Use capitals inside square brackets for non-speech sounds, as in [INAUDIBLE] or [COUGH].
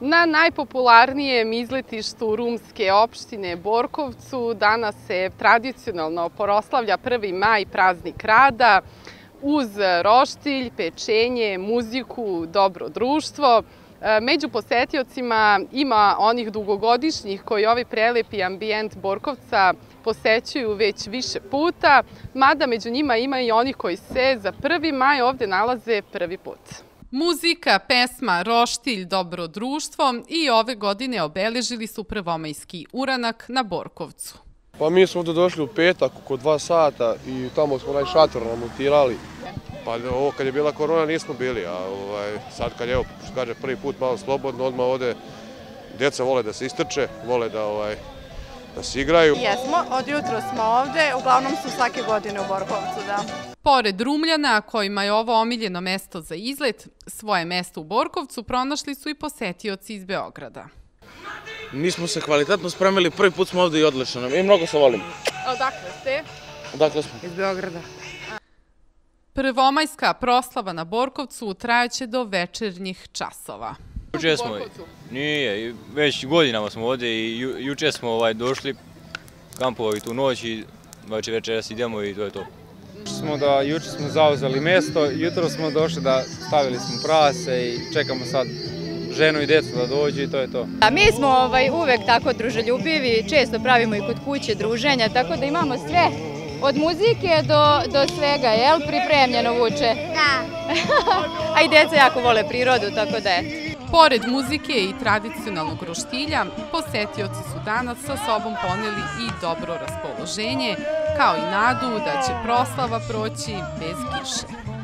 Na najpopularnijem izletištu rumske opštine Borkovcu danas se tradicionalno poroslavlja 1. maj, praznik rada, uz roštilj, pečenje, muziku, dobro društvo. E, među posetiocima ima onih dugogodišnjih koji ovaj prelepi ambijent Borkovca posećuju već više puta, mada među njima ima i onih koji se za 1. maj ovde nalaze prvi put. Muzika, pesma, roštilj, dobro društvo i ove godine obeležili su prvomajski uranak na Borkovcu. Pa mi smo ovde došli u petak oko dva sata i tamo smo onaj šator namontirali. Pa ovo kad je bila korona nismo bili, a ovaj, sad kad je, evo, što kaže, prvi put malo slobodno, odmah ovde djeca vole da se istrče, vole da, ovaj, da se igraju. Jesmo, od jutro smo ovde, uglavnom su svake godine u Borkovcu, da. Pored Rumljana, kojima je ovo omiljeno mesto za izlet, svoje mesto u Borkovcu pronašli su i posetioci iz Beograda. Mi smo se kvalitetno spremili, prvi put smo ovde i odlično nam i mnogo se volim. Odakle ste? Odakle smo? Iz Beograda. Prvomajska proslava na Borkovcu trajaće do večernjih časova. Juče smo, nije, već godinama smo ovde i ju, juče smo ovaj, došli, kampovali tu noć i znači večeras idemo i to je to. Smo da juče smo zauzeli mesto, jutro smo došli da stavili smo prase i čekamo sad ženu i decu da dođu i to je to. A mi smo ovaj, uvek tako druželjubivi, često pravimo i kod kuće druženja, tako da imamo sve od muzike do, do svega, jel? Pripremljeno vuče. Da. [LAUGHS] A i deca jako vole prirodu, tako da je. Pored muzike i tradicionalnog roštilja, posetioci su danas sa sobom poneli i dobro raspoloženje, kao i nadu da će proslava proći bez kiše.